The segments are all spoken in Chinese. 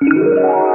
Now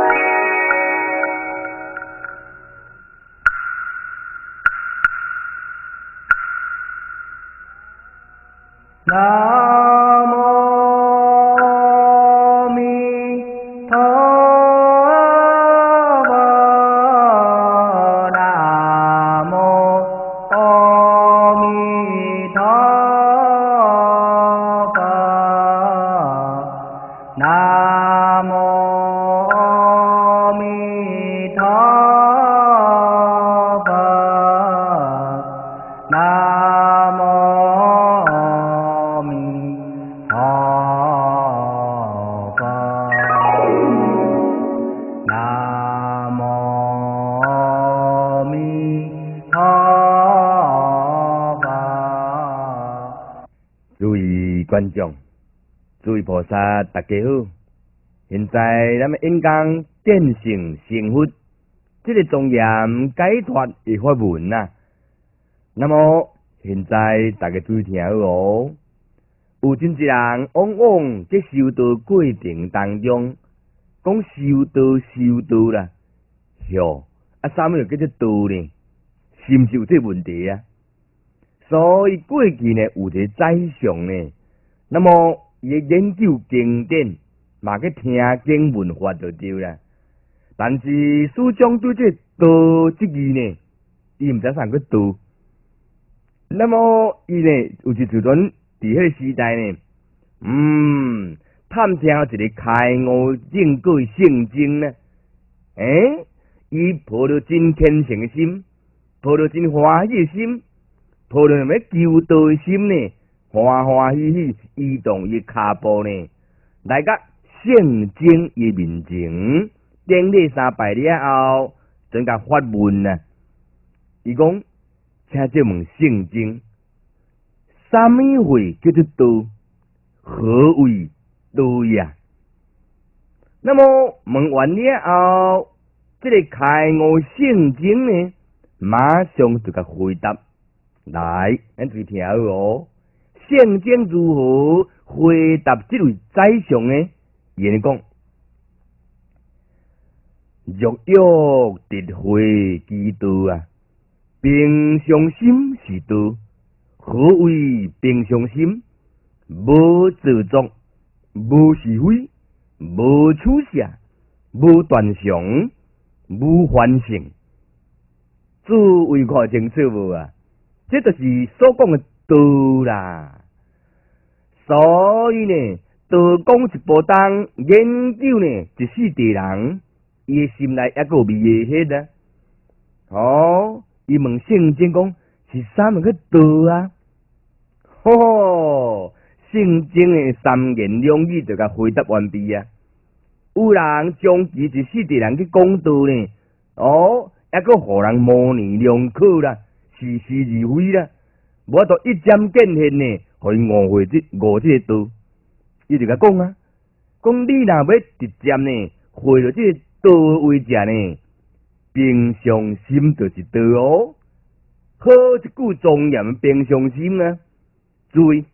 萨，大家好！现在咱们演讲见性成佛，这个庄严解脱的法门呐。那么现在大家注意听哦。有真一人往往在修道过程当中，讲修道修道啦，哟，啊，啥物又叫做道呢？是毋是有这问题啊？所以过去呢，有个宰相呢。那么，伊研究经典，嘛去听经文法就对啦。但是书中对这“道”这字呢，伊毋知啥个道。那么，伊呢有一阵伫迄个时代呢，嗯，探听一个开悟正果圣经呢，诶，伊抱着真虔诚的心，抱着真欢喜的心，抱着要求道的心呢。欢欢喜喜移动伊脚步呢，来个圣经伊面前，顶礼三拜了后，整个发问呢。伊讲，请借问圣经，什么会叫做道？何为道呀？那么问完了后，这个开悟圣经呢，马上就甲回答来，咱注意听哦。圣经如何回答这位宰相呢？言讲：若欲得回基督啊，平常心是道。何为平常心？无自作，无是非，无取舍，无断常，无反省。诸位看清楚无啊？这就是所讲的道啦。所以呢，道讲一波当研究呢，一世地人，伊心内一个味嘅迄啊。哦，伊问圣经讲是啥物个道啊？吼，圣经的三言两语就甲回答完毕啊。有人将其一世地人去讲道呢，哦，一个互人模棱两可啦，似是而非啦，无都一针见血呢。互伊误会这误这个道，伊就甲讲啊，讲你若要直接呢，回着这个道为食呢，平常心就是道哦。好一句庄严平常心啊，注意，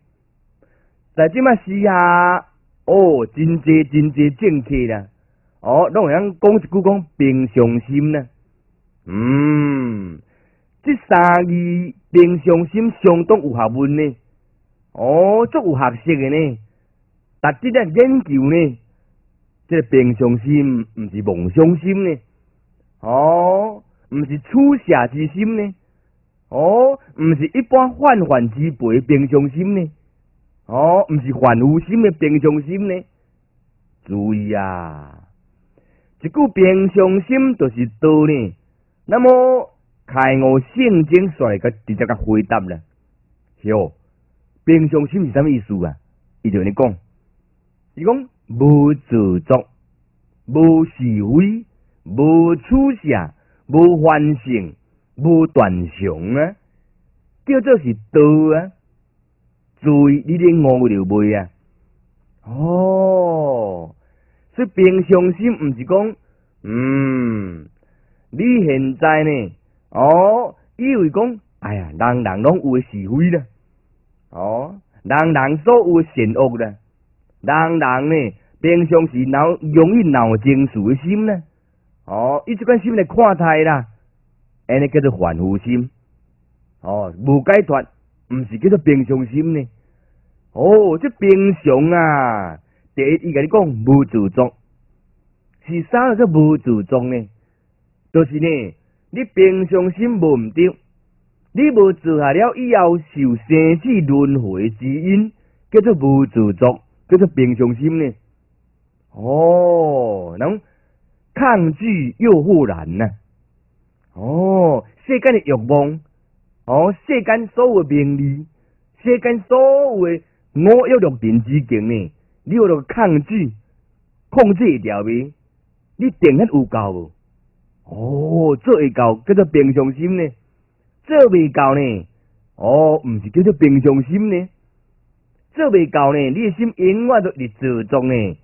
在即摆时下，哦，真济真济正确啦，哦，拢会晓讲一句讲平常心呢。嗯，这三字平常心相当有学问呢。哦，足有合适的呢。但即个研究呢，即个平常心毋是梦想心呢。哦，毋是初下之心呢。哦，毋是一般泛泛之辈平常心呢。哦，毋是凡夫心的平常心呢。注意啊，一句平常心就是道呢。那么开悟圣经来个直接个回答了，哟。平常心是啥物意思啊？伊就你讲，伊讲无自作，无是非，无取舍，无反省，无断常啊，叫做是道啊。注意你连误了未啊？哦，所以平常心毋是讲，嗯，你现在呢？哦，以为讲，哎呀，人人拢有是非啦。哦，人人所有善恶咧，人人呢平常时脑容易脑情绪的心呢？哦，伊即款心来看待啦，安尼叫做凡夫心。哦，无解脱，毋是叫做平常心呢。哦，即平常啊，第一伊甲你讲无自作，是啥叫无自作呢？就是呢，你平常心无毋对，你无做下了以后受生死轮回之因，叫做无自作，叫做平常心呢。哦，能抗拒诱惑难呐。哦，世间的欲望，哦，世间所有名利，世间所有的我有六边之境呢，你有着抗拒，控制会掉未？你定力有够无？哦，做会到叫做平常心呢，做未到呢？哦，毋是叫做平常心呢，做未到呢？你的心永远都伫自作呢，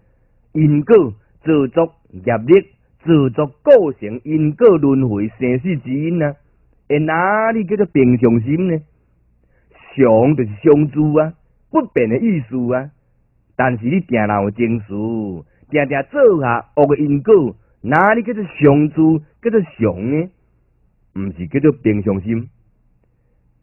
因果自作业力，自作构成因果轮回生死之因啊！诶，哪里叫做平常心呢？常就是常住啊，不变的意思啊。但是你定有情绪，定定做下恶个因果。哪里叫做常住，叫做常呢？毋是叫做平常心。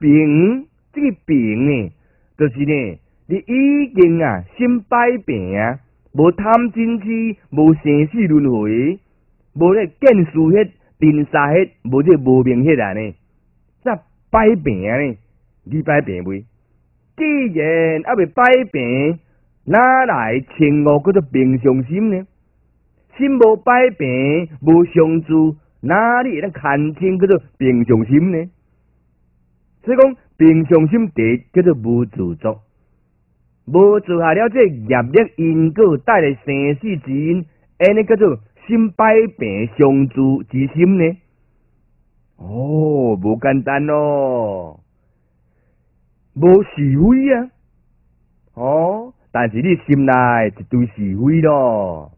病，这个病呢，就是呢，你已经啊心摆病啊，无贪嗔痴，无生死轮回，无咧见树迄、变沙迄，无这无明迄啊呢？则摆平呢？你摆病未？既然还未摆病，哪来称我叫做平常心呢？心无摆病，无相助，哪里会当看清叫做平常心呢？所以讲平常心第叫做无自作，无做下了这业力因果带来生死之因，安尼叫做心摆平相助之心呢？哦，无简单哦，无是非啊，哦，但是你心内一堆是非咯。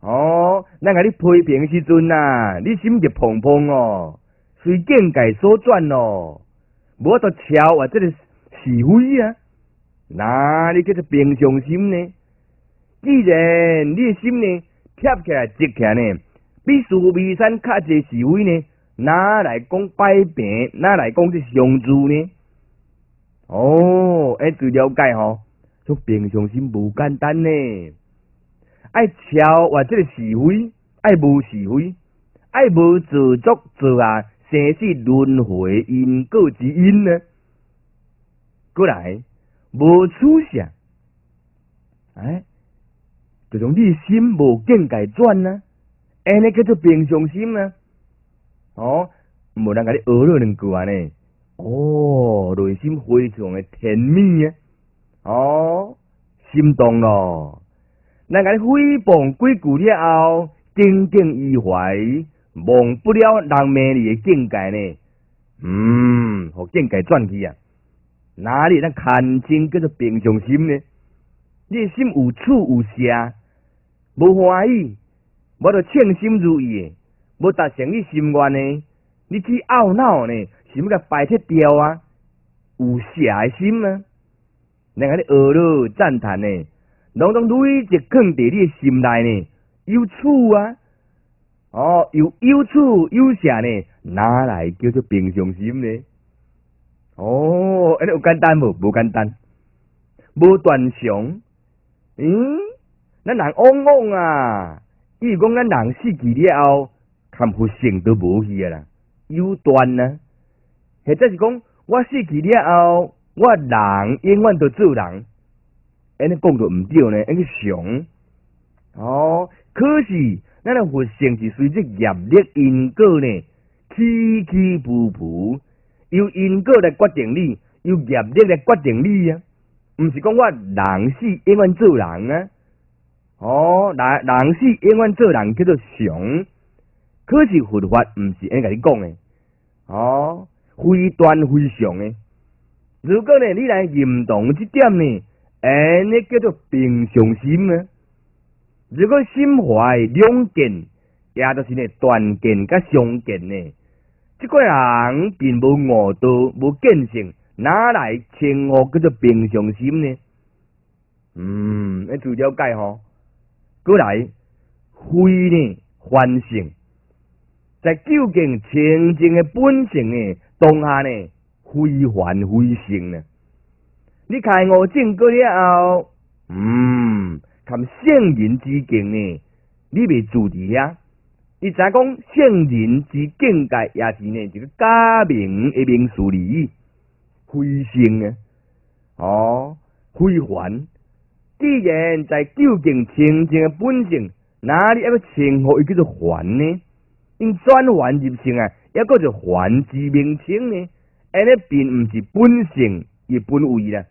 哦，咱甲你批评时阵呐，你心就砰砰哦，随境界所转哦，无得超啊，这个是非啊，哪里叫做平常心呢？既然你的心呢贴起来直起来呢，比苏眉山较济是非呢，哪来讲摆平？哪来讲是相助呢？哦，哎，最了解吼，做平常心无简单呢。爱超或者是非，爱无是非，爱无自作自啊，生死轮回因果之因呢？过来无出现，哎，就种你心无境界转呢？安尼叫做平常心呢？哦，无人甲你学了两句啊呢？哦，内心非常的甜蜜啊！哦，心动咯。咱甲你诽谤几句了后，耿耿于怀，忘不了人美丽的境界呢。嗯，互境界转去啊？哪里咱看清叫做平常心呢？你心有处有下，无欢喜，无着称心如意，无达成你心愿呢？你去懊恼呢？是要甲摆脱掉啊？有下的心啊？咱甲你学了赞叹呢？拢拢累积放伫你的心内呢，有处啊，哦，有有处有下呢，哪来叫做平常心呢？哦，安尼有简单无？无简单，无断常。嗯，咱人往往啊，伊如讲咱人死去了后，看佛性都无去啊啦，有断啊，或者是讲我死去了后，我人永远都做人。安尼讲着毋对呢，安尼想哦，可是咱的佛性是随着业力因果呢，起起伏伏，由因果来决定你，由业力来决定你啊，毋是讲我人死永远做人啊，哦，人人死永远做人叫做常，可是佛法毋是安尼甲你讲诶，哦，非断非常诶，如果呢你来认同即点呢？哎，那叫做平常心啊！如果心怀两见，也就是呢断见甲相见呢。这个人并无悟道，无见性，哪来称呼叫做平常心呢？嗯，你注了解吼。过来非呢凡性，在究竟清净的本性呢当下呢非凡非性呢？你开悟证过了后，嗯，看圣人之境呢，你未住伫遐。伊知讲圣人之境界也是呢一个假名的名词语，非性啊，哦，非凡。既然在究竟清净的本性，哪里还要称呼伊叫做凡呢？因转凡入性啊，也叫做凡之名称呢？安尼并毋是本性伊本位啦，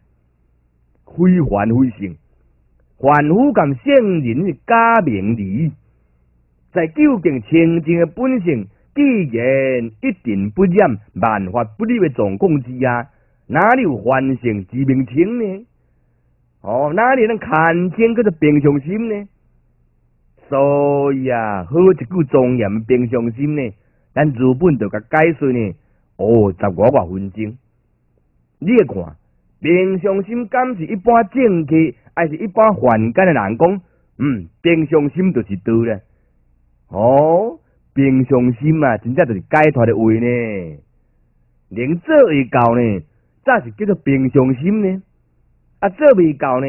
非凡非性，凡夫共圣人是假名字。在究竟清净的本性，既然一定不染、万法不离的状况之下，哪里有凡性之名称呢？哦，哪里能看清嗰个平常心呢？所以啊，好一句庄严平常心呢，咱日本就甲解说呢，哦，十五外分钟。你看，平常心敢是一般正气，还是一般凡间的人讲？嗯，平常心就是对了。哦，平常心啊，真正就是解脱的位呢。连做会到呢，则是叫做平常心呢。啊，做未到呢，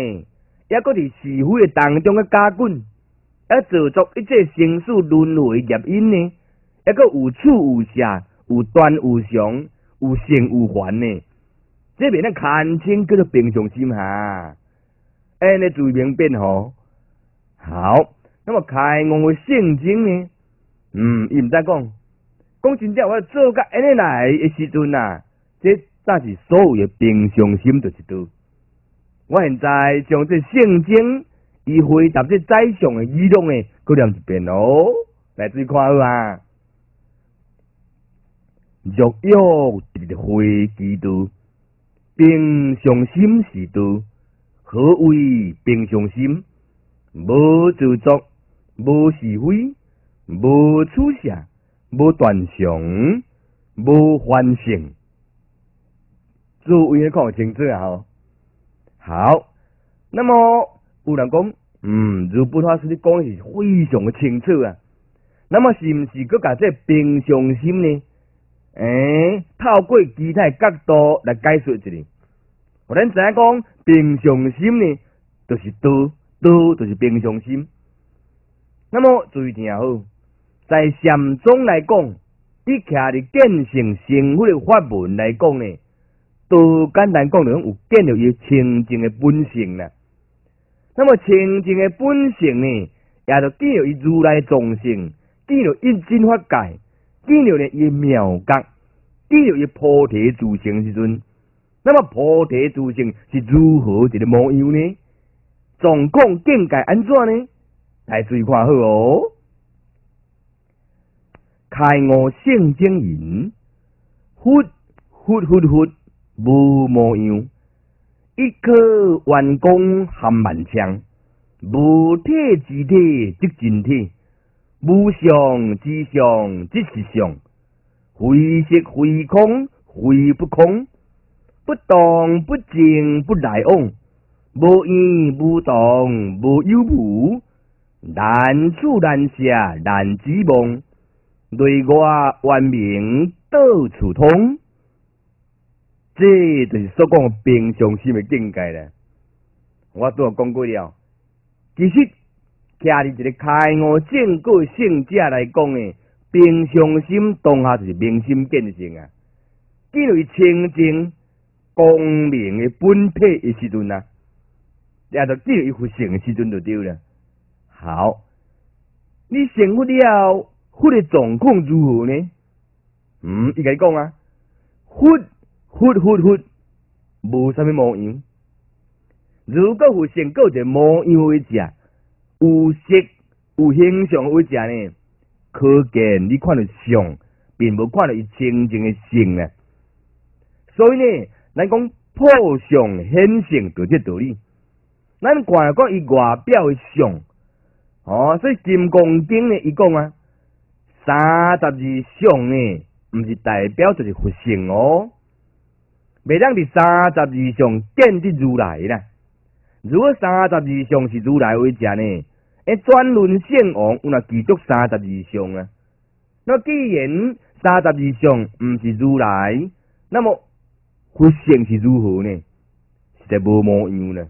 也搁伫是非的当中嘅加滚，啊，做作一切生死轮回业因呢，也搁有处有下，有端有常，有性有还呢。这边咧看清叫做平常心哈，安尼罪名变好，好。那么开悟的圣经呢？嗯，伊毋知讲，讲真正我做甲安尼来的时阵啊，这才是所有的平常心就是对。我现在将这圣经伊回答这宰相的议论呢，搁念一遍哦，来自看好啊。若有直会基督，平常心是对，何谓平常心？无自作。无是非，无取舍，无断常，无幻性，诸位看清楚啊！好，那么有人讲，嗯，如不他师你讲是非常的清楚啊。那么是毋是佮甲这平常心呢？诶，透过其他角度来解说一下。我咱知影讲平常心呢，就是道，道就是平常心。那么注意听好，在禅宗来讲，以徛伫见性成佛的法门来讲呢，都简单讲，能有见到伊清净的本性啦。那么清净的本性呢，也就见到伊如来众生，见到一真法界，见到呢伊妙觉，见到伊菩提自性时阵，那么菩提自性是如何一个模样呢？总共境界安怎呢？来注意看好哦，开悟圣经言，佛佛佛佛无模样，一颗弯弓含万枪，无体之体即真体，无相之相即是相，非色非空非不空，不动不静不来往，无依无动无有无。难处难下难指望，内外万明到处通，这就是所讲平常心的境界咧。我都讲过了，其实徛伫一个开悟正果圣者来讲诶，平常心当下就是明心见性啊。因为清净光明的本体的时阵啊，也就只有一副性时阵就丢了。好，你成佛了，佛的状况如何呢？嗯，伊甲你讲啊，佛佛佛佛，无啥物模样。如果佛成个一个模样为食，有色有形象为食呢？可见你看到相，并无看到伊清净的性啊。所以呢，咱讲破相显性，就这道理。咱看讲伊外表的相。哦，所以金刚经呢，伊讲啊，三十二相呢，毋是代表就是佛性哦。袂当伫三十二相见得如来啦。如果三十二相是如来为食呢，诶，专论圣王有若基督三十二相啊。那既然三十二相毋是如来，那么佛性是如何呢？实在无模样呢。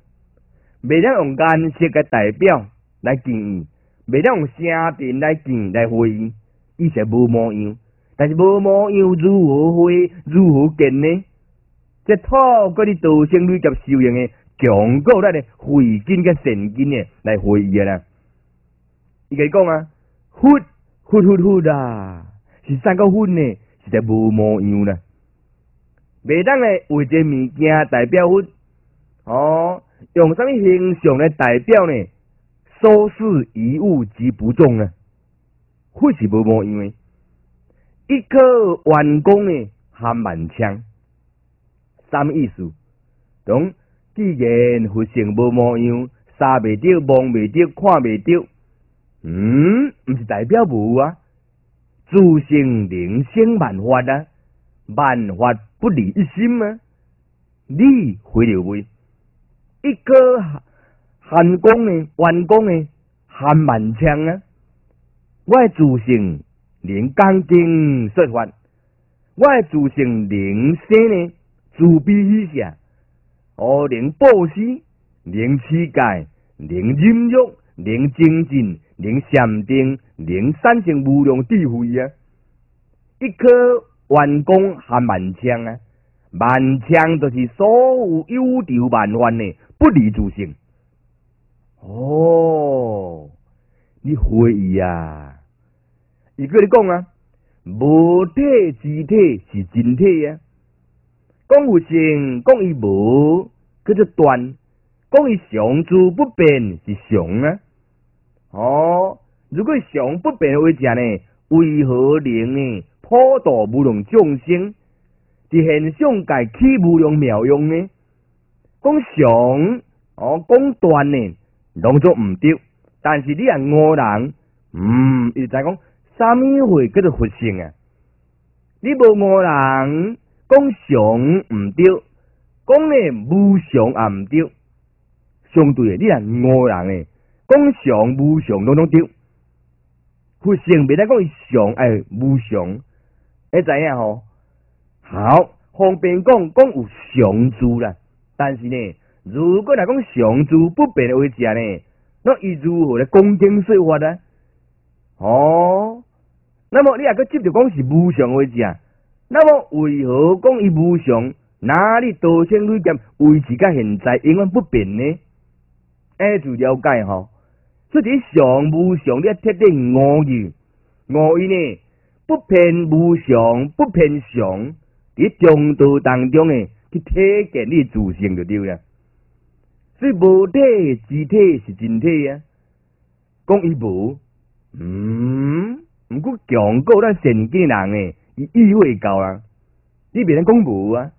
未当用颜色嘅代表来敬伊，未当用声电来敬来回伊，伊实无模样。但是无模样如何会如何见呢？即透过你道生女甲修行诶，强固咱诶慧根甲神经诶来回伊啦。伊甲伊讲啊，佛佛佛佛啦，是三个佛呢，实在无模样啦。未当诶为一个物件代表佛哦，用啥物形象来代表呢？所事遗物及不中啊，佛是无模样诶。一颗完工诶含满枪，啥物意思？讲既然佛性无模样，杀未着，望未着，看未着，嗯，毋是代表无啊？自性灵性万法啊，万法不离一心啊！你会了未？一颗含功诶，完工诶含满枪啊！我自性。连刚经说法，我自性灵生呢，自悲喜舍，哦，连布施，连乞戒，连忍辱，连精进，连禅定，连产生无量智慧啊！一颗万功含万枪啊，万枪就是所有有条万万呢，不离自性。哦，你会呀？伊个你讲啊，无体之体是真体啊。讲有性，讲伊无，叫做断；讲伊常住不变是常啊。哦，如果常不变为者呢，为何能呢？普度无量众生，伫现象界起无量妙用呢？讲常哦，讲断呢，拢做毋对。但是你若，恶人，嗯，伊就讲。啥物会叫做佛性啊？你无恶人讲常毋对，讲呢无常也毋对。相对诶，你若恶人诶，讲常无常拢拢对。佛性未得讲伊常诶无常，会知影吼？好方便讲讲有常住啦。但是呢，如果来讲常住不变诶位置呢，那伊如何来恭敬说法呢？哦。那么你也个接着讲是无常位置啊？那么为何讲伊无常？哪里道生女剑维持到现在永远不变呢？哎，就了解吼。所以常无常，你特定五义，五义呢不偏无常，不偏常，伫中道当中诶去体现你自性就对了。所以无体之体是真体啊，讲伊无，嗯。毋过强过咱神经人诶，伊意会到啊！你别能讲无啊，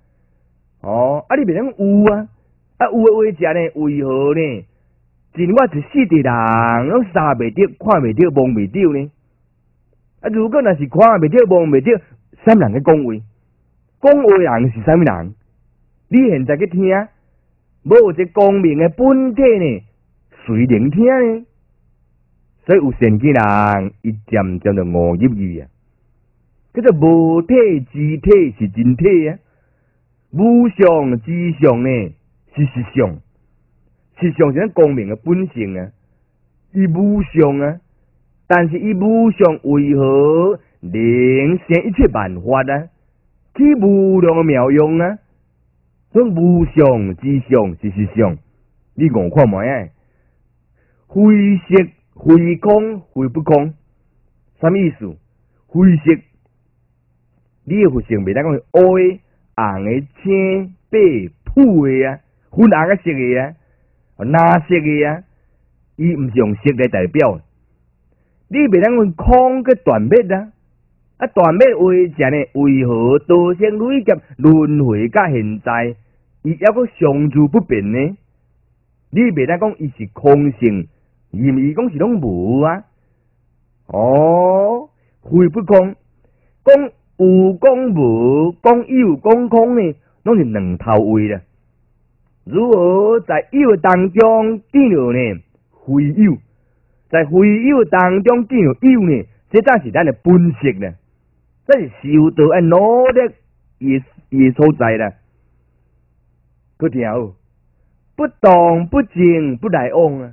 哦，啊你别能有啊，啊有诶话食呢？为何呢？真我一世的人拢杀袂着，看袂着，望袂着呢？啊，如果若是看袂着，望袂着，啥人咧讲话？讲话人是啥物人？你现在去听，无有一光明诶本体呢？谁聆听呢？所以有神经人，伊渐渐就误入去啊！叫做无体之体是真体啊，无相之相呢是实相，实相是咱光明的本性啊。是无相啊，但是伊无上为何能生一切万法啊？起无量诶妙用啊！所以无上之相是实相，你讲看卖啊？灰色。非空非不空，什么意思？灰色，你佛性未当讲黑诶、红诶、青、白、土诶啊，粉红诶色诶啊，蓝色诶啊，伊毋是用色来代表。你未当讲空个断灭啊，啊断灭为者呢？为何多生累劫轮回到现在，伊还阁常住不变呢？你未当讲伊是空性。伊咪讲是拢无啊？哦，会不空，讲有讲无，讲有讲空呢，拢是两头位啦。如何在有当中定了呢？会有，在非有当中见有有呢，这才是咱的本性呢。这是修道爱努力伊伊所在啦。个条不动不静不来往啊！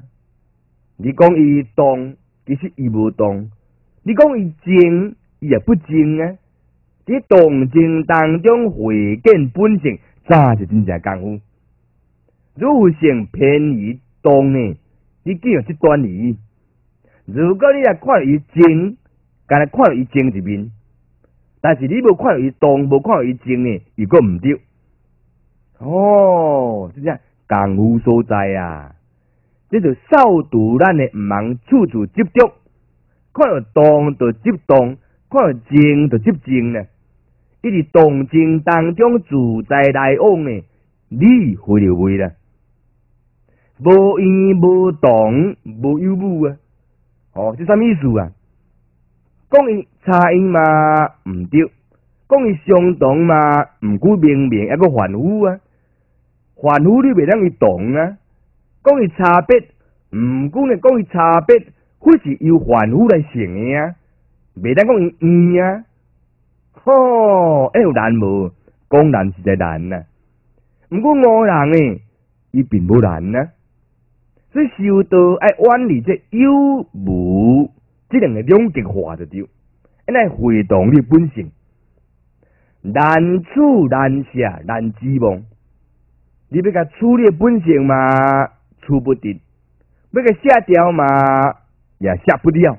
你讲伊动，其实伊无动；你讲伊静，伊也不静啊！伫动静当中回见本性，早就真正功夫。如性偏于动呢？你见有即端理。如果你也看到伊静，干来看到伊静一面，但是你无看到伊动，无看到伊静呢，伊个毋对。哦，即只功夫所在啊！这就少度咱的毋通处处执着，看到动就执动，看到静就执静呢。一直动静当中自在来往呢，你会了会啦。无因无动无有无啊！哦，这啥意思啊？讲伊差异嘛毋对，讲伊相同嘛毋过明明一个凡夫啊，凡夫你袂当伊动啊。讲伊差别，毋过呢讲伊差别，或是由凡夫来成诶啊，袂当讲伊圆啊。吼，哎有难无？讲难是在难啊，毋过我人诶，伊并无难啊。所以修道爱远离这有无这两个两极化就对，来回动你本性，难处难下难指望。你要甲处理本性嘛，处不得；要甲下掉嘛，也下不了，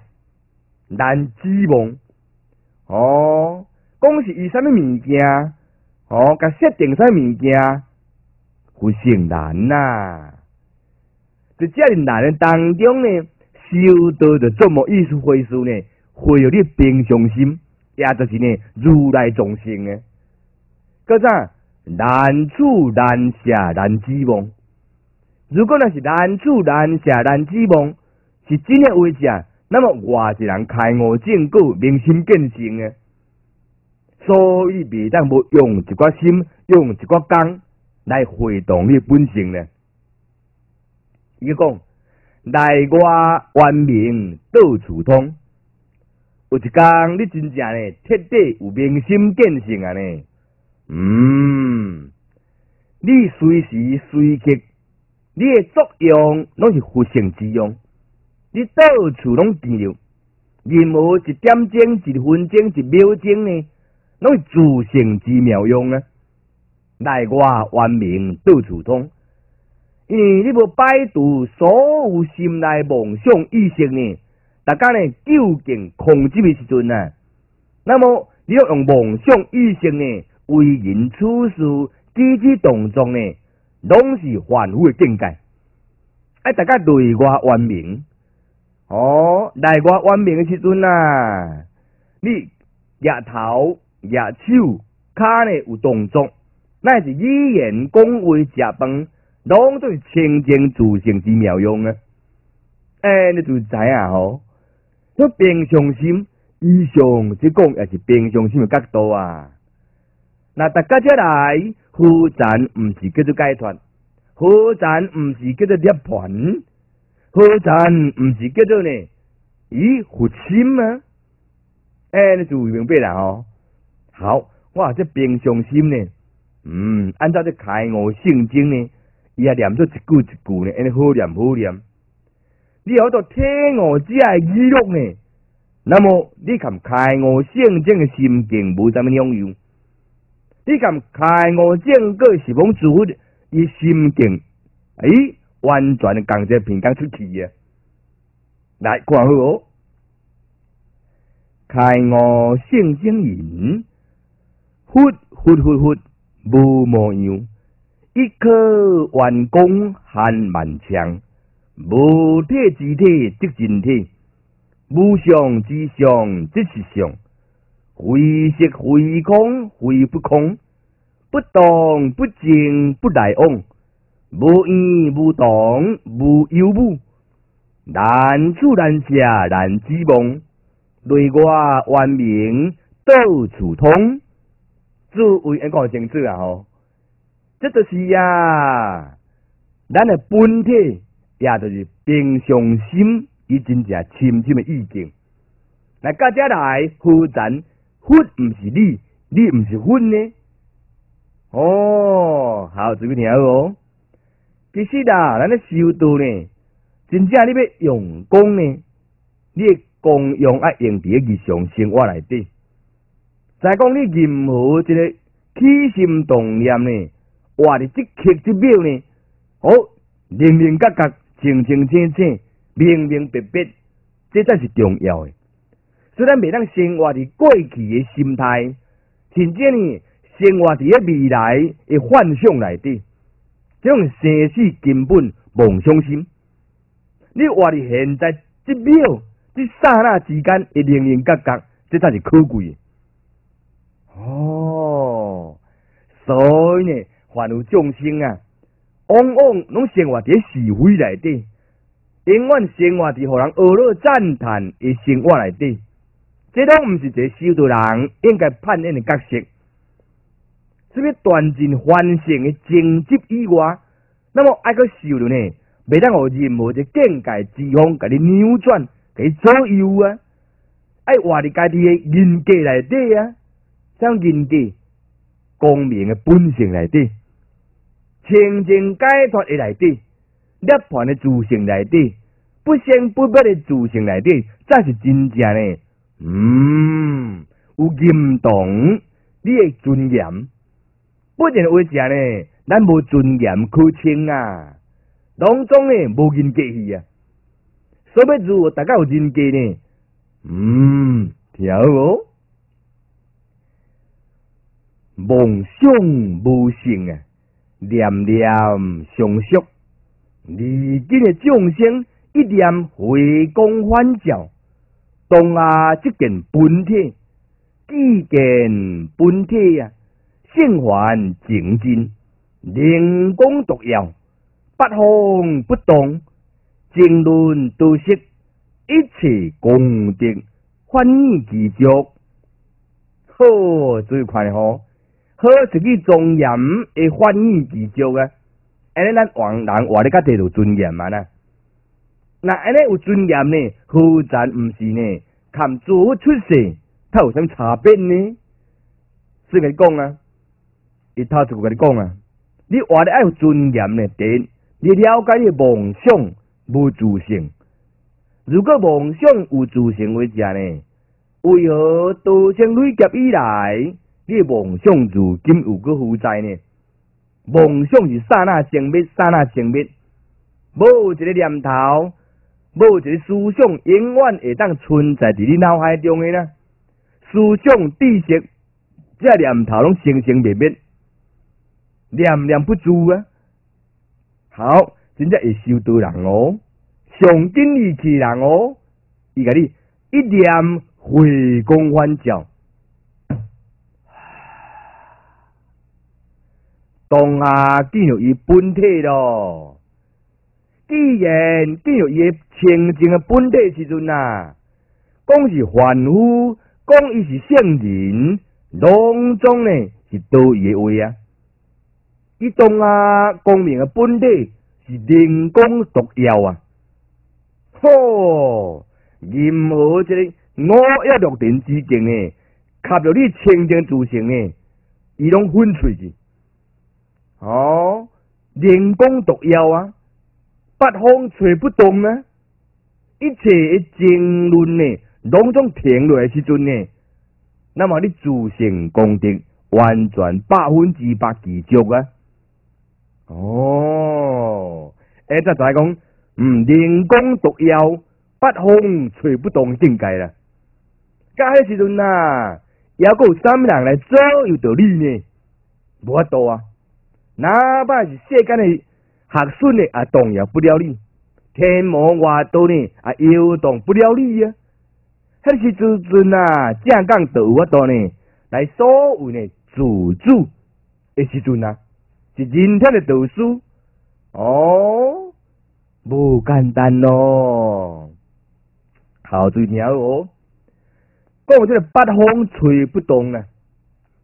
难指望。哦，讲是以什么物件？哦，甲设定啥物件？会性难呐。在这样难的当中呢，修道的这么意思回事呢，会有你平常心，也就是呢如来众生呢。个啥难处难下难指望？如果那是难处难下难指望，是真的为啥？那么外一人开悟正果，明心见性呢？所以未当无用一寡心，用一寡功来回动你本性呢？伊讲内外文明到处通，有一工你真正呢彻底有明心见性啊呢？嗯，你随时随刻，你的作用拢是佛性之用，你到处拢见着，任何一点钟、一分钟、一秒钟呢，拢是自性之妙用啊！内外文明到处通。因为你要摆渡所有心内梦想意识呢，大家呢究竟控制的时阵啊，那么你要用梦想意识呢，为人处事、举止动作呢，拢是凡夫的境界。哎，大家内外完明，哦，内外完明的时阵啊，你额头、额手、骹呢有动作，那是语言讲话、食饭。拢都是清净自性之妙用啊！哎，你就知影吼，这平常心以上即讲也是平常心的角度啊。那大家再来，何赞毋是叫做解脱？何赞毋是叫做涅槃？何赞毋是叫做呢？咦，佛心啊？哎，你就明白啦吼。好，哇，这平常心呢？嗯，按照这开悟圣经呢？伊也念做一句一句呢，安尼好念好念。你好多听我只系记录呢，那么你看开我圣经的心境无啥物拥有，你看开我正个是讲主伊心境，哎，完全共这平讲出去啊！来看好，开我圣经言，忽忽忽忽无模样。一颗完工含万强，无体之体即人体，无相之相即是相，非色非空非不空，不动不静不来往，无依无动无有无，难处难下难指望，内外完明到处通，诸位一个清楚啊吼。这就是呀，咱的本体，也就是平常心伊真正深深的意境。来，到遮来，忽然佛毋是你，你毋是佛呢？哦，好，注意听哦。其实啦，咱咧修道呢，真正你要用功呢，你功用爱用伫日常生活内底。再讲你任何一个起心动念呢，活伫即刻即秒呢，哦，明明格格、清清清清、明明白白，这才是重要诶。所以咱袂当生活伫过去诶心态，甚至呢，生活伫咧未来诶幻想内底，这种生死根本妄想心。你活伫现在即秒、即刹那之间诶，明明格格，这才是可贵。哦，所以呢，凡有众生啊，往往拢生活伫是非内底，永远生活伫互人恶乐赞叹诶生活内底，这拢毋是一个修道人应该扮演诶角色。什么断尽凡圣诶情执以外，那么爱个修呢？袂当互任何一个境界之风，甲你扭转，甲你左右啊！爱活伫家己诶人格内底啊！将人格光明的本性内底，清净解脱的内底，涅槃的自性内底，不生不灭的自性内底，才是真正的。嗯，有认同你的尊严，不然为啥呢？咱无尊严可称啊，当中呢无人格去啊。所以如果大家有人格呢，嗯，听好。梦想无成啊，念念相续，如今的众生一念回光返照，当下即见本体，即见本体啊，性幻静静，灵光独耀，不风不动，静论都息，一切功德欢喜其足，好最快好。好自己庄严会欢喜之足啊！安尼咱王人活咧较地度尊严嘛呐？那安尼有尊严呢？何然毋是呢？看做出世，他有啥差别呢？是甲你讲啊，伊头就甲你讲啊，你活咧爱有尊严呢？第一，你了解你梦想无自信。如果梦想有自信为啥呢？为何多生累劫以来？你梦想如今有个负债呢？梦想是刹那生灭，刹那生灭，无一个念头，无一个思想，永远会当存在伫你脑海中的呢。思想、知识，这念头拢生生灭灭，念念不住啊！好，真正会修道人哦，上紧义气人哦，伊甲你一念回光返照。当下进入伊本体咯，既然进入伊清净的本体时阵啊，讲是凡夫，讲伊是圣人，拢总呢是道义的话啊。伊当下光明诶本体是灵光独耀啊！吼，任何一个我要六尘之境呢，吸着你清净自性呢，伊拢分出去。哦，灵光独耀啊，八方吹不动啊，一切的争论呢，拢总停落来时阵呢，那么你自性功德完全百分之百具足啊！哦，哎，再再讲，嗯，灵光独耀，八方吹不动境界啦。甲迄时阵呐，还阁有啥物人来左右着你呢？无法度啊！哪怕是世间的学孙呢，也动摇不了你；天魔外道呢，也摇动不了你啊！迄时阵啊，正讲道法度呢，来所谓呢自主的时阵啊，是人天的导师哦，无简单咯。好，注意听哦，讲这个八风吹不动啊，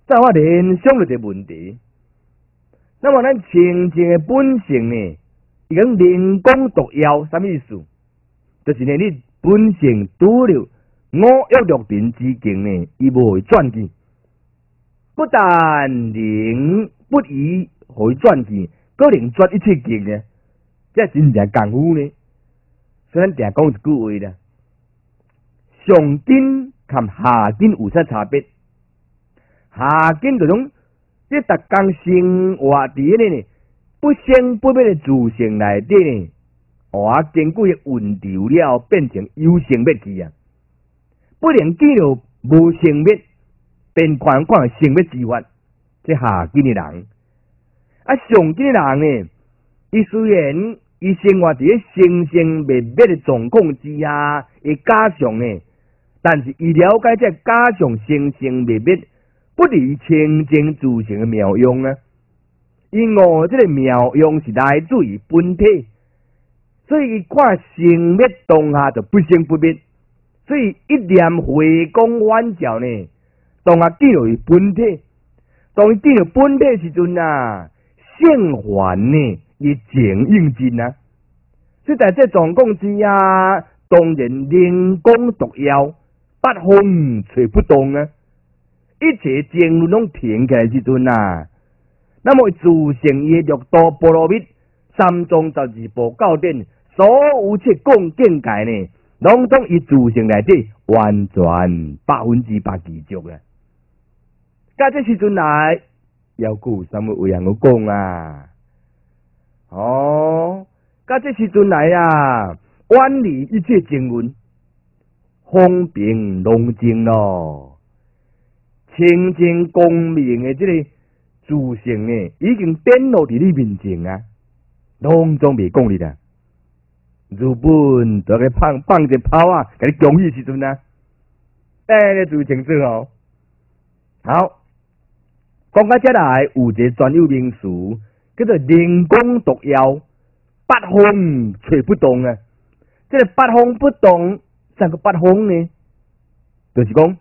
在我联想了这问题。那么咱清净的本性呢，已经灵光独耀，什么意思？就是呢，你本性拄着五欲六尘之境呢，伊无会转去，不但能不移会转去，可能转一切境呢，这真正功夫呢。所以咱定讲一句话啦，上根和下根有啥差别？下根嗰种，即逐工生活伫咧呢，不生不灭的自性内底呢，我，经过运调了，变成有生灭去啊！不能记录无生灭，变款款生灭之法，即下根的人。啊，上根的人呢，伊虽然伊生活伫咧生生灭灭的状况之下，会加上呢，但是伊了解这加上生生灭灭。不离清净自性的妙用啊！因我这个妙用是来自于本体，所以看生灭当下就不生不灭，所以一念回光返照呢，当下进入本体，当伊进入本体时阵啊，性还呢亦静应尽啊！所以在这状况之下，当然灵光独耀，八风吹不动啊！一切经文拢停起来时阵啊，那么自成业六道波罗蜜三藏十二部教典，所有切讲境界呢，拢总以自性内底完全百分之百具足啊！到这时阵来，要顾什么为人我讲啊？哦，到这时阵来啊，远离一切经文，风平浪静咯。清净光明的这个自性呢，已经展露伫你面前啊，拢总未讲你啦。日本在个放放只炮啊，给你恭喜时阵啊，哎，你注意清楚哦。好，讲到这来有一个专有名词，叫做灵光独耀，八风吹不动啊。这个八风不动，三个八风呢，就是讲。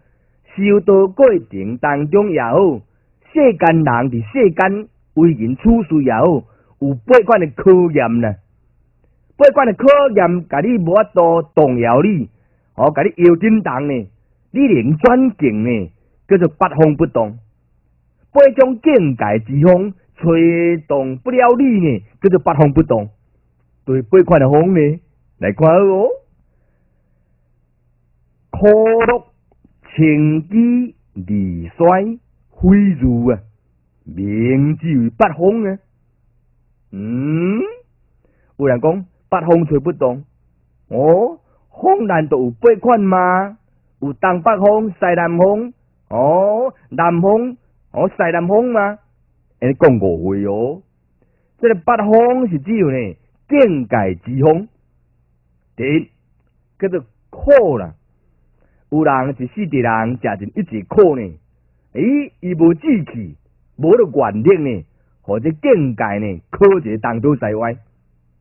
修道过程当中也好，世间人伫世间为人处事也好，有八款的考验呢。八款的考验，甲你无法度动摇你，哦，甲你摇震动呢，你连转境呢，叫做八风不动。八种境界之风吹动不了你呢，叫做八风不动。对八款的风呢，来看哦，可乐。清机离衰灰如啊，名之为八风啊。嗯，有人讲八风吹不动，哦，风难道有八款吗？有东北风、西南风，哦，南风，哦，西南风吗？诶，讲误会哦。这个八风是只有呢境界之风，第一叫做苦啦。有人一世的人食进一节课呢，诶，伊无志气，无了原力呢，或者境界呢，考者当都西歪，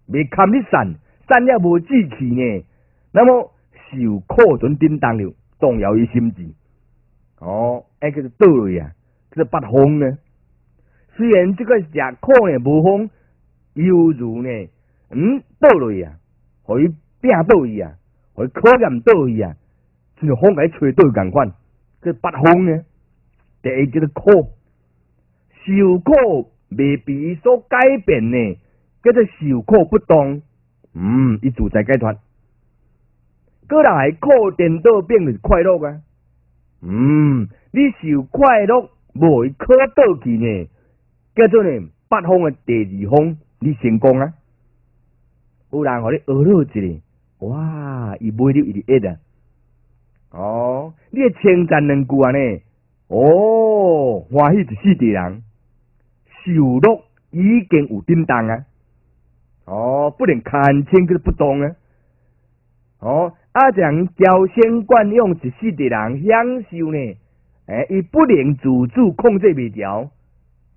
未堪你善，善了无志气呢，那么受苦准叮当了，动摇伊心智。哦，哎，叫做倒类啊，叫做八风呢。虽然这个食苦呢无风，犹如呢，嗯，倒类啊，互伊拼倒伊啊，互伊考验倒伊啊。就风来吹倒共款，这八风呢？第一叫做苦，受苦未被所改变呢，叫做受苦不动。嗯，伊自在解脱。过来苦颠倒变是快乐啊。嗯，你受快乐无会苦倒去呢，叫做呢北风的第二风，你成功啊。有人互你学了一个，哇，伊买了一直一啊。哦，你称赞两句啊呢？哦，欢喜一世的人，受乐已经有叮当啊！哦，不能看清佢不懂啊！哦，啊，将娇生惯养一世的人享受呢？诶，伊不能自主控制未调，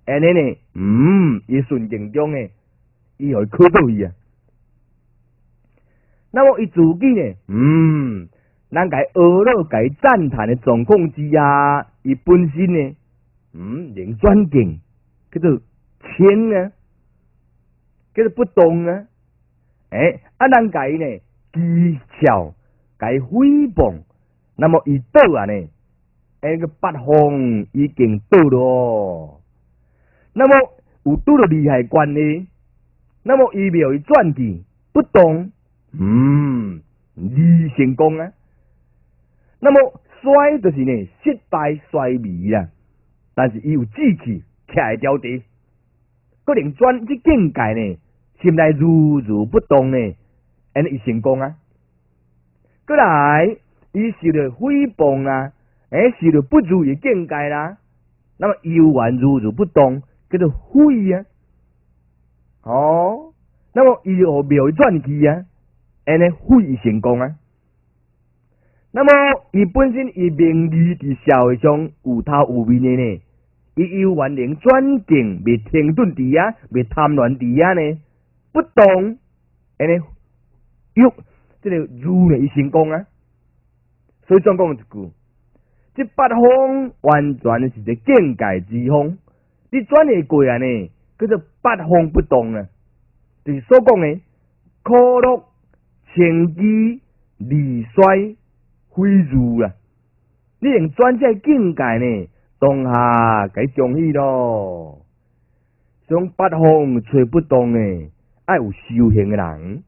安尼呢？嗯，伊顺境中呢，伊会考到伊啊。那么伊自己呢？嗯。咱该学乐该赞叹的状况之下，伊本身呢，嗯，能转境，叫做轻啊，叫做不动啊，诶，啊，咱该呢，讥笑、甲伊诽谤，那么伊倒啊呢？那个八方已经倒咯。那么有拄着厉害关系，那么伊庙伊转去不动，嗯，你成功啊。那么衰就是呢，失败衰微啊。但是伊有志气，徛会条地，可能转即境界呢，心内如如不动呢，安尼伊成功啊。过来，伊受着诽谤啊，诶，受着不如意境界啦，那么犹原如如不动，叫做悔啊。哦，那么伊就庙转去啊，安尼悔伊成功啊。那么伊本身伊名利伫社会上有头有面的呢，伊有原能转境，未停顿伫遐，未贪恋伫遐呢，不动，安尼哟，即个如呢伊成功啊。所以总讲一句，即八方完全是一个境界之风，你转会过来呢，叫做八方不动啊。就是所讲的苦乐情机利衰。归入啦，你用转这境界呢，当下该中意咯。从八方吹不动呢，爱有修行的人。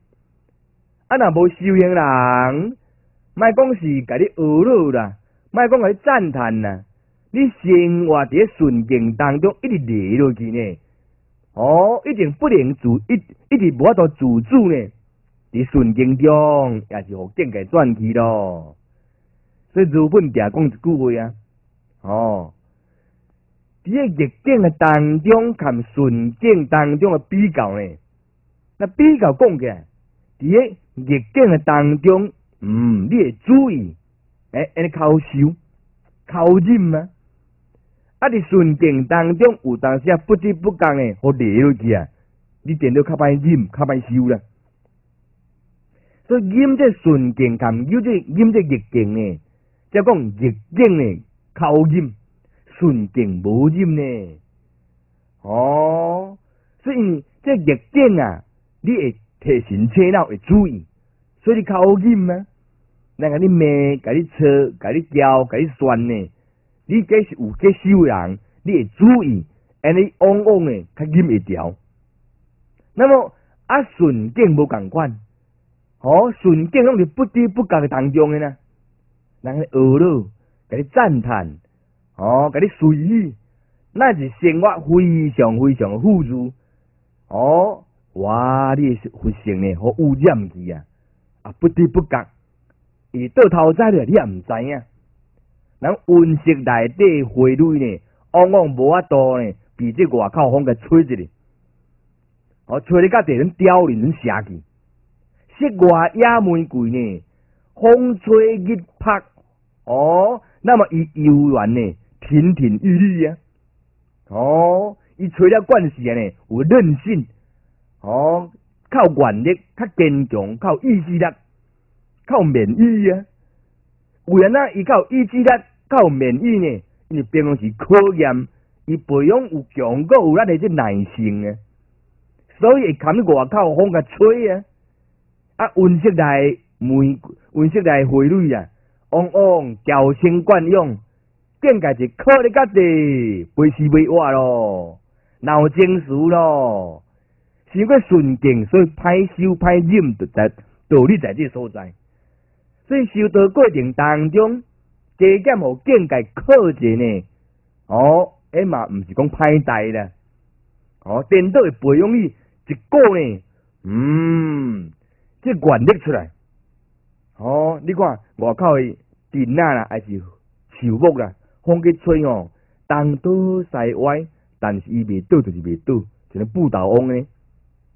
啊，若无修行人，莫讲是甲你恶乐啦，莫讲甲你赞叹啦。你生活伫顺境当中，一直立落去呢，哦，一定不能自一，一直无法度自主呢。伫顺境中，也是互境界转去咯。所以日本定讲一句话啊，哦，伫个逆境的当中，含顺境当中的比较呢，那比较讲起来，伫个逆境的当中，嗯，你会注意，诶，安尼靠修、靠忍啊，啊，伫顺境当中有当时啊不知不觉诶，互跌落去啊，你变到较歹忍、较歹修啦。所以忍这顺境，含有这忍这逆境呢。即讲逆境呢，靠忍；顺境无忍呢。哦，所以这逆境啊，你会提神醒脑，会注意。所以你靠忍吗？那个你骂，甲你吵，甲你叫，甲你酸呢？你这是有这修人，你会注意，安尼往往呢，较忍会调。那么啊，顺境无共款，哦，顺境拢是不知不觉当中的呢。人个恶乐，甲你赞叹，哦，甲你随意，那是生活非常非常富足，哦，哇，你佛性呢，好污染去啊，啊，不知不觉，伊倒头仔了，你也毋知影。人温室内底花蕊呢，往往无法度呢，比这外口风甲吹一哩，哦，吹你甲地人凋零，人下去，室外野玫瑰呢？风吹日拍，哦，那么伊悠然呢，亭亭玉立啊，哦，伊吹了惯势呢，有韧性，哦，靠原力，较坚强，靠意志力，靠免疫啊。为安那伊靠意志力，靠免疫呢？因为平常时考验，伊培养有强个有咱的这耐性啊，所以会看外口风甲吹啊，啊，温室内。玫温室内花蕊啊，往往娇生惯养，更加是靠你家己，袂是袂活咯，闹情绪咯，是个顺境，所以歹修歹忍，就在道理在这所在。所以修道过程当中，加减互境界靠者呢，哦，哎嘛，毋是讲歹代啦，哦，颠倒会培养你一个呢，嗯，这原力出来。哦，你看外口的电啊啦，还是树木啦，风去吹哦，东倒西歪，但是伊未倒就是未倒，像咧布道翁呢，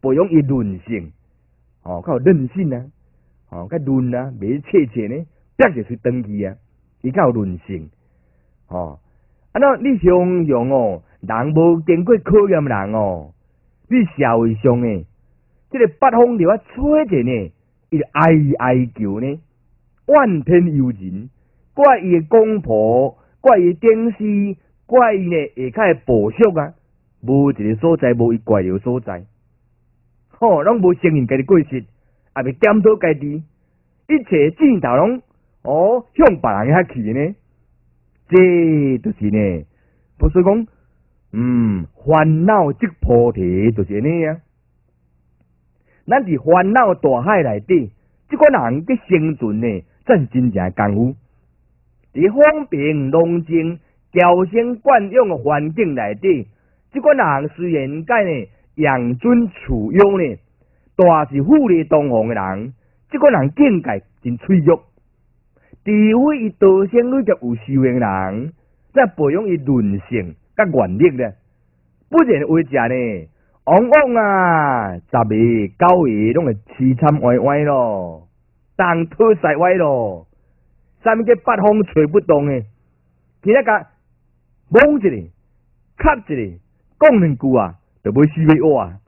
培养伊韧性，哦，较有韧性啊，哦，较韧啊，袂切切呢，逼就是登去啊，伊较有韧性，哦，啊那你想想哦，人无经过考验人哦，你社会上诶，即个北方流啊吹者呢？伊哀哀求呢，怨天尤人，怪伊诶公婆，怪伊电视，怪伊呢下骹诶暴俗啊，无一个所在无伊怪着所在，吼，拢无承认家己过失，也未检讨家己，一切尽头拢哦向别人遐去呢？这就是呢，不是讲嗯烦恼即菩提就是安尼啊。咱伫烦恼大海内底，即款人嘅生存呢，真真正功夫。伫风平浪静、娇生惯养嘅环境内底，即款人虽然介呢养尊处优呢，但是富丽堂皇嘅人，即款人境界真脆弱。除非伊道生女就有修行人，再培养伊论性甲原力咧，不然为食呢？往往啊，十二九月拢会凄惨歪歪咯，东拖西歪咯，啥物叫八风吹不动诶？其他甲懵一个，卡一个，讲两句啊，就要死要活啊！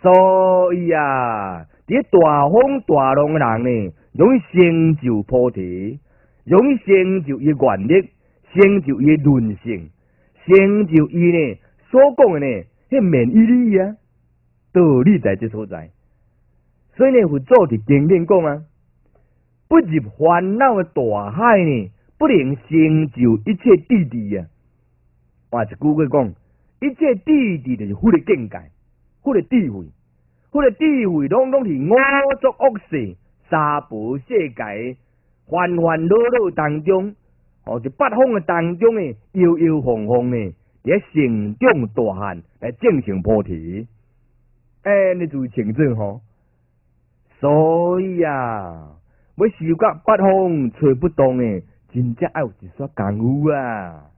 所以啊，伫大风大浪诶人呢，容易成就菩提，容易成就伊愿力，成就伊论性，成就伊呢所讲诶呢。迄免疫力啊，道理在即所在。所以呢，佛祖伫经典讲啊，不入烦恼诶大海呢，不能成就一切地地啊。换一句话讲，一切地地就是佛诶境界，佛诶智慧，佛诶智慧拢拢是五浊恶世、三宝世界烦烦恼恼当中，哦，就八方诶当中诶摇摇晃晃诶。也成长大汉来进行菩提，哎，你注意清楚吼。所以啊，要修甲八方吹不动诶，真正爱有一撮功夫啊。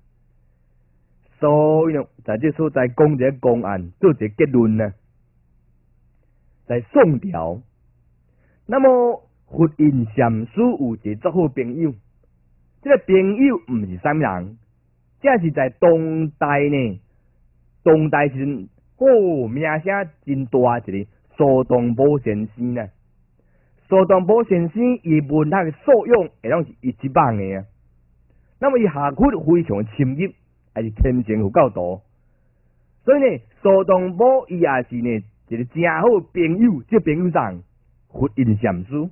所以在这所在讲一个公案，做一个结论呢，在宋朝，那么佛印禅师有一个做好朋友，这个朋友毋是啥物人。这是在当代呢，当代时哦，名声真大一个苏东坡先生呢。苏东坡先生伊文学的素养，会拢是一级棒的啊。那么伊下课非常深入，还是天性有够多。所以呢，苏东坡伊也是呢一个真好朋友，这朋友上佛印禅师，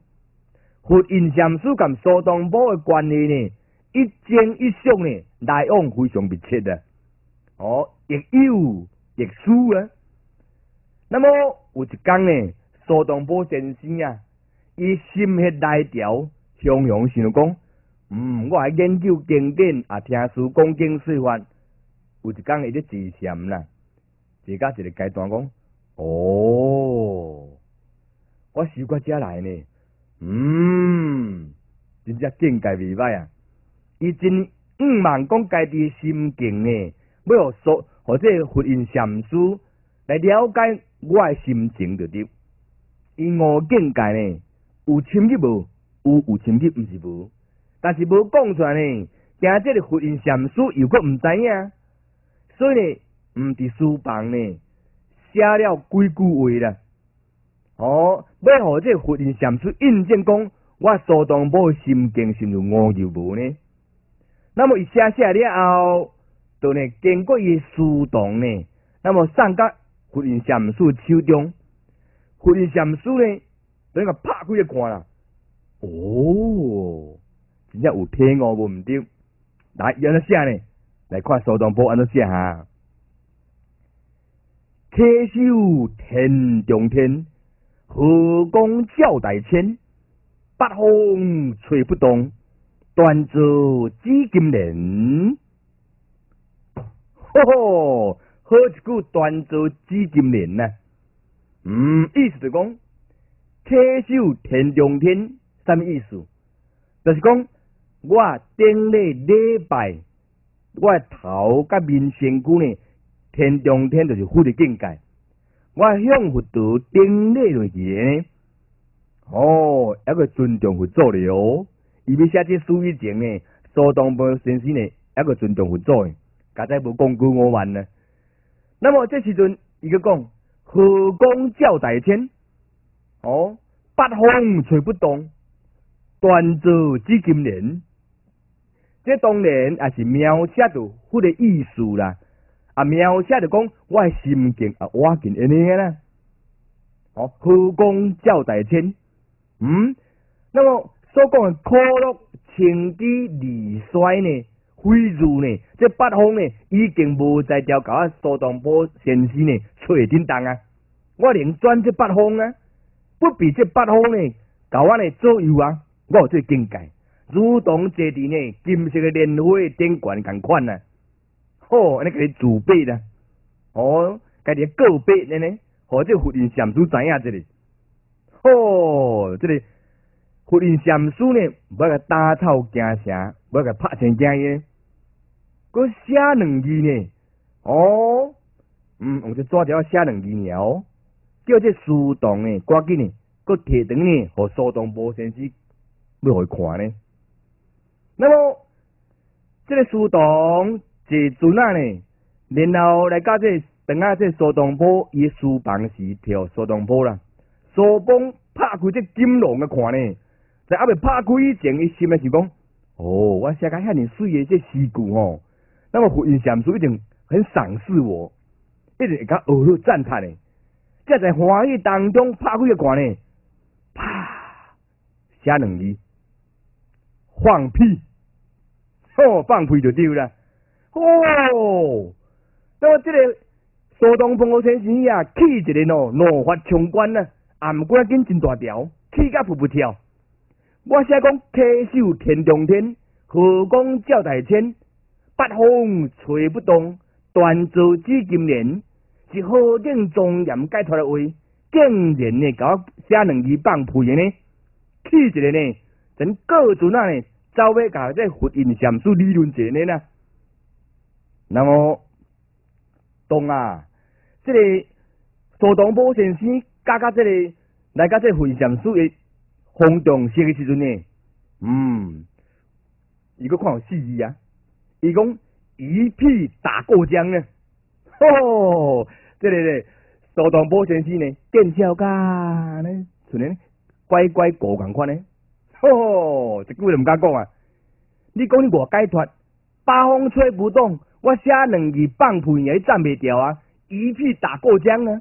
佛印禅师跟苏东坡的关系呢？一正一相呢，来往非常密切的，哦，亦有亦输啊。那么有一天呢，苏东坡先生啊，伊心血来潮，常常想讲，嗯，我还研究经典，啊，听书讲经说法。有一天伊咧自禅啦，自家一个阶段讲，哦，我修过遮来呢，嗯，真正境界未歹啊。伊真毋茫讲家己心境呢，要说或者佛印禅师来了解我诶心情就对。伊五境界呢，有深入无？有有深入，毋是无。但是无讲出来呢，惊即个佛印禅师又搁毋知影。所以呢，毋伫书房呢写了几句话啦。哦，要互即个佛印禅师印证讲，我苏东坡诶心境是毋是五又无呢？那么伊写写了后，就呢经过伊书动呢，那么送到佛印禅师手中，佛印禅师呢，等个拍开一看啦，哦，真正有天鹅无毋对，来安怎写呢？来看苏东坡安怎写哈，天修天中天，河光照大千，八风吹不动。端坐紫金莲，吼吼，好一句端坐紫金莲呐！嗯，意思就讲，天守天中天，什么意思？就是讲，我顶礼礼拜，我头甲面身躯呢，天中天就是佛的境界，我向佛陀顶礼落去呢，哦，一个尊重佛祖了。伊要写这书以前呢，苏东坡先生呢，一个尊重佛祖诶，家仔无讲过我万呢。那么这时阵，伊个讲河光照大天，哦，八风吹不动，端坐紫金莲。这当然也是描写着佛的意思啦，啊，描写着讲我心境啊，我见安尼啦。哦，河光照大天，嗯。那么所讲的可乐、清机、离衰呢，非入呢，这八方呢，已经无再调教啊苏东坡先生呢，吹叮当啊！我连转这八方啊，不比这八方呢，教我呢左右啊，我有这境界，如同坐伫呢金色的莲花顶冠共款啊！好，安尼给你自备啦，哦，家己告别的呢，或者佛印禅师知影这里，哦，这里。佛印禅师呢，要甲打草惊蛇，要甲拍成惊嘢，佮写两字呢，哦，嗯，用这纸条写两字哦，叫这书童呢，赶紧呢，佮摕长呢，互苏东坡先生要伊看呢。那么，这个苏童坐船啊呢，然后来到这等下这苏东坡伊书房时，跳苏东坡啦，苏东拍开这金龙啊看呢。在阿未拍开以前，伊心里是讲：哦，我写个遐尼水诶，这诗句吼，那么佛印禅师一定很赏识我，一定会甲学了赞叹诶。即在欢喜当中拍开一看呢，啪，写两字，放屁，哦，放屁就丢了。哦，那么这个苏东坡先生呀，气一个喏，怒发冲冠啊，暗管紧真大条，气甲噗噗跳。我写讲，天手天中天，河光照大千，八风吹不动，断舟指金莲，是何等庄严解脱的话，竟然呢搞写两字放屁的呢？气一个呢，真各自那呢，走要搞这佛印禅师理论者呢呢？那么，当啊，这个苏东坡先生加加这个来加这佛印禅师的。轰动时的时阵呢，嗯，伊个看有四字啊，伊讲一屁打过江呢，吼，这个咧，苏东坡先生呢，见笑噶呢，像呢乖乖过共款呢，吼，一句就毋敢讲啊。你讲你外解脱，八风吹不动，我写两字放屁也站袂住啊，一屁打过江呢，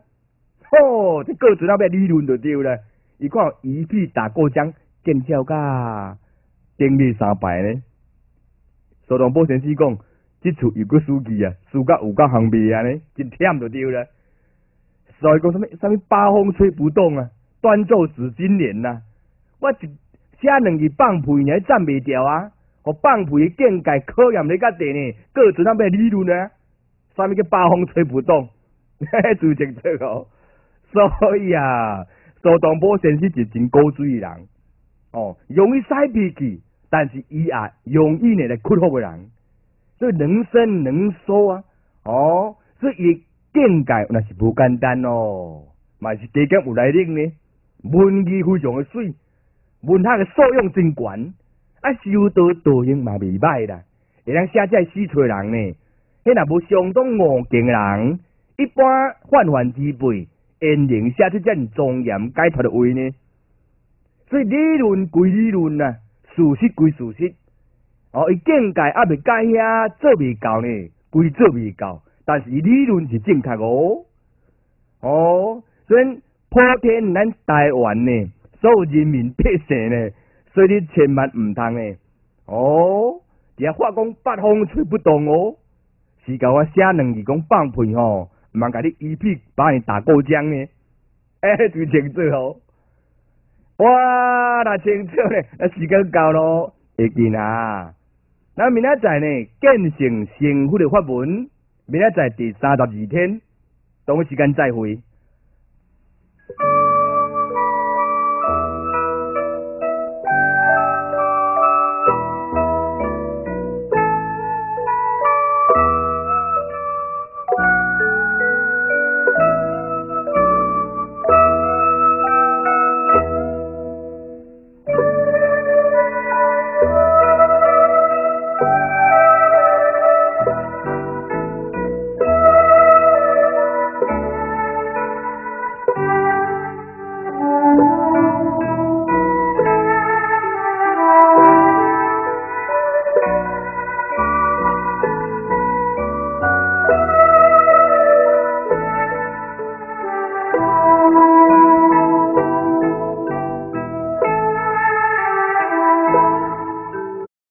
吼，这个字那边理论就对了。伊看一屁打过江，见笑噶，顶礼三拜呢。苏东坡先生讲，即处有个书记啊，书甲有够行味啊呢，真忝就对了。所以讲什么什么八风吹不动啊，端坐紫金莲呐。我一写两字放屁，你还站袂掉啊？互放屁境界考验你甲地呢？各自那边理论啊？什么叫八风吹不动？嘿嘿，最清楚哦。所以啊。苏东坡先生是真高水的人，哦，容易使脾气，但是伊也容易呢来屈服的人，所以能伸能缩啊，哦，所以伊境界那是不简单哦，嘛是加减有来历呢，文艺非常的水，文学的素养真悬，啊，修道道行嘛未歹啦，会当写这诗词人呢，迄若无相当悟境的人，一般泛泛之辈。言灵写出这庄严解脱的话呢？所以理论归理论啊，事实归事实。哦，伊境界还未解遐做未到呢，归做未到。但是伊理论是正确哦。哦，所以普天咱台湾呢，所有人民百姓呢，所以你千万唔通呢。哦，遐话讲八风吹不动哦，是甲我写两字讲放屁吼。茫甲你一屁把你打过江呢？哎，就清楚哦！哇，那清楚嘞，那时间到咯，会见啊！那明仔载呢，建成幸福的法文，明仔载第三十二天，同一时间再会。